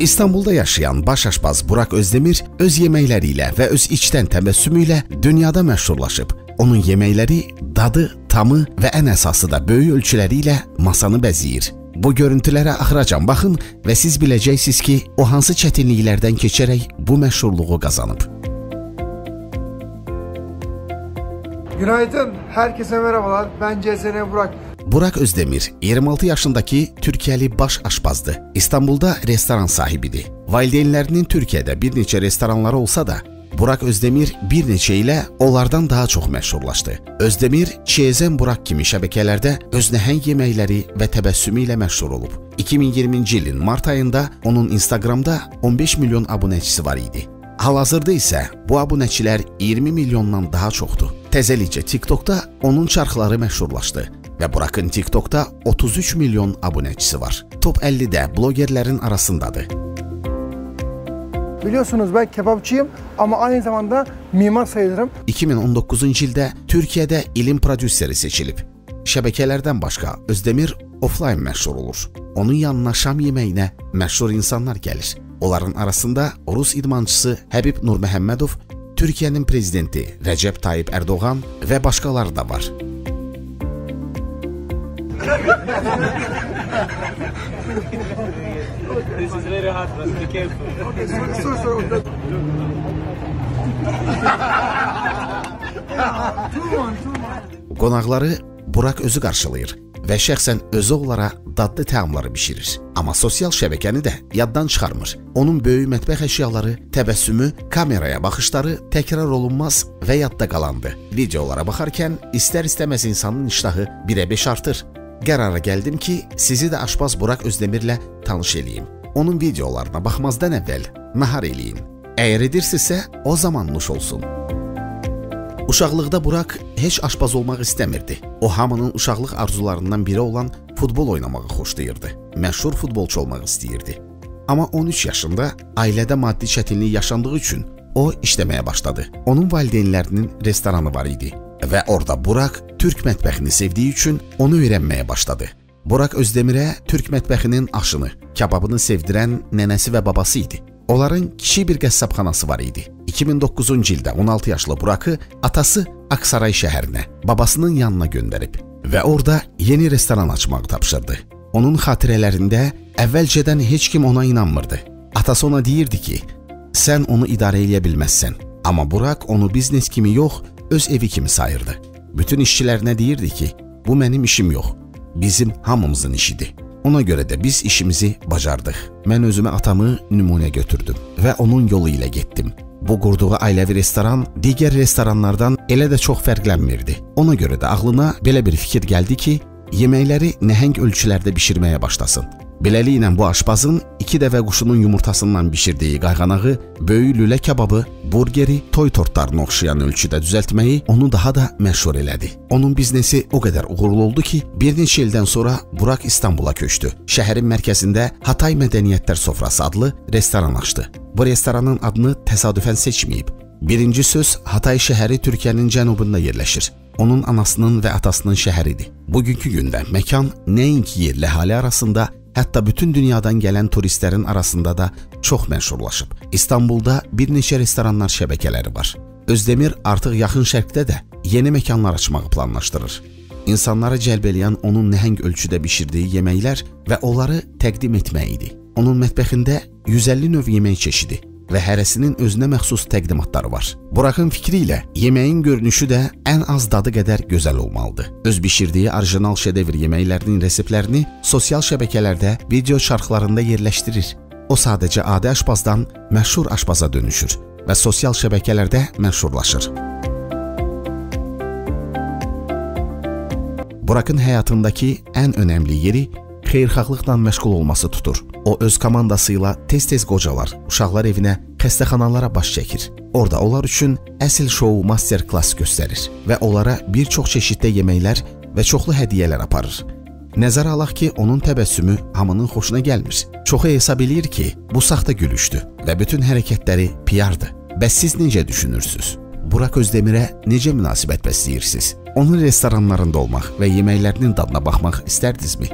İstanbulda yaşayan baş aşpaz Burak Özdemir öz yeməkləri ilə və öz içdən təbəssümü ilə dünyada məşhurlaşıb. Onun yeməkləri dadı, tamı və ən əsası da böyük ölçüləri ilə masanı bəzəyir. Bu görüntülərə axıracan baxın və siz biləcəksiniz ki, o hansı çətinliklərdən keçərək bu məşhurluğu qazanıb. Günaydın, herkese merhabalar. Ben CSN Burak. Burak Özdemir 26 yaşındaki Türkiyəli baş aşpazdır. İstanbulda restoran sahibidir. Valideynlərinin Türkiyədə bir neçə restoranları olsa da, Burak Özdemir bir neçə ilə onlardan daha çox məşhurlaşdı. Özdemir Çezen Burak kimi şəbəkələrdə öz nəhəng yeməkləri və təbəssümü ilə məşhur olub. 2020-ci ilin mart ayında onun Instagramda 15 milyon abunəçisi var idi. Hal-hazırda isə bu abunəçilər 20 milyondan daha çoxdur. Təzəlikcə TikTokda onun çarxları məşhurlaşdı və Burakın TikTokda 33 milyon abunəçisi var. Top 50-də blogerlərin arasındadır. Biliyorsunuz ben kebapçıyım ama aynı zamanda mimar sayılırım. 2019-cu ildə Türkiyədə ilin prodüseri seçilib. Şəbəkələrdən başqa Özdemir offline məşhur olur. Onun yanına şam yeməyinə məşhur insanlar gəlir. Onların arasında Rus idmançısı Həbib Nurməhəmmədov, Türkiyənin prezidenti Rəcəb Tayyib Ərdoğan və başqaları da var. This is very hard, but be careful. Sor. Two one, two one. Qonaqları Burak özü qarşılayır və şəxsən özü onlara dadlı təamları bişirir. Amma sosial şəbəkəni də yaddan çıxarmır. Onun böyük mətbəx əşyaları, təbəssümü, kameraya baxışları təkrar olunmaz və yadda qalandı. Videolara baxarkən istər-istəməz insanın iştahı 1-ə 5 artır. Qərara gəldim ki, sizi də aşpaz Burak Özdemirlə tanış eləyim. Onun videolarına baxmazdan əvvəl nahar eləyin. Əgər edirsinizsə, o zaman nuş olsun. Uşaqlıqda Burak heç aşpaz olmaq istəmirdi. O hamının uşaqlıq arzularından biri olan futbol oynamağı xoşlayırdı. Məşhur futbolçu olmaq istəyirdi. Amma 13 yaşında ailədə maddi çətinlik yaşandığı üçün o işləməyə başladı. Onun valideynlərinin restoranı var idi və orada Burak türk mətbəxini sevdiyi üçün onu öyrənməyə başladı. Burak Özdemirə türk mətbəxinin aşını, kababını sevdirən nənəsi və babası idi. Onların kiçik bir qəssabxanası var idi. 2009-cu ildə 16 yaşlı Burakı atası Aksaray şəhərinə, babasının yanına göndərib və orada yeni restoran açmağı tapşırdı. Onun xatirələrində əvvəlcədən heç kim ona inanmırdı. Atası ona deyirdi ki, sən onu idarə edə bilməzsən. Amma Burak onu biznes kimi yox, öz evi kimi sayırdı. Bütün işçilərinə deyirdi ki, bu mənim işim yox, bizim hamımızın işidir. Ona görə də biz işimizi bacardıq. Mən özümə atamı nümunə götürdüm və onun yolu ilə getdim. Bu qurduğu ailəvi restoran digər restoranlardan elə də çox fərqlənmirdi. Ona görə də ağlına belə bir fikir gəldi ki, yeməkləri nəhəng ölçülərdə bişirməyə başlasın. Beləliklə bu aşpazın 2 dəvə quşunun yumurtasından bişirdiyi qayğanağı, böyük lülə kababı, burgeri, toy tortlarına oxşayan ölçüdə düzəltməyi onu daha da məşhur elədi. Onun biznesi o qədər uğurlu oldu ki, bir neçə ildən sonra Burak İstanbula köçdü. Şəhərin mərkəzində Hatay Mədəniyyətlər Sofrası adlı restoran açdı. Bu restoranın adını təsadüfən seçməyib. Birinci söz Hatay şəhəri Türkiyənin cənubunda yerləşir. Onun anasının və atasının şəhəridir. Bugünkü gündə məkan nəinki yerli əhali arasında, hətta bütün dünyadan gələn turistlərin arasında da çox məşhurlaşıb. İstanbulda bir neçə restoranlar şəbəkələri var. Özdemir artıq yaxın şərqdə də yeni məkanlar açmağı planlaşdırır. İnsanları cəlb eləyən onun nəhəng ölçüdə bişirdiyi yeməklər və onları təqdim etmək idi. Onun mətbəxində 150 növ yemək çeşidi və hərəsinin özünə məxsus təqdimatları var. Burakın fikri ilə yeməyin görünüşü də ən az dadı qədər gözəl olmalıdır. Öz bişirdiyi orijinal şedevr yeməklərinin reseptlərini sosial şəbəkələrdə video çarxlarında yerləşdirir. O sadəcə adi aşpazdan məşhur aşpaza dönüşür və sosial şəbəkələrdə məşhurlaşır. Burakın həyatındakı ən önəmli yeri xeyirxahlıqla məşğul olması tutur. O öz komandası ilə tez-tez qocalar, uşaqlar evinə, xəstəxanalara baş çəkir. Orada onlar üçün əsl şou master klass göstərir və onlara bir çox çeşiddə yeməklər və çoxlu hədiyyələr aparır. Nəzərə alaq ki, onun təbəssümü hamının xoşuna gəlmir. Çoxu hesab eləyir ki, bu saxta gülüşdür və bütün hərəkətləri PR-dır. Bəs siz necə düşünürsüz? Burak Özdemirə necə münasibət bəsləyirsiniz? Onun restoranlarında olmaq və yeməklərinin dadına baxmaq istərdinizmi?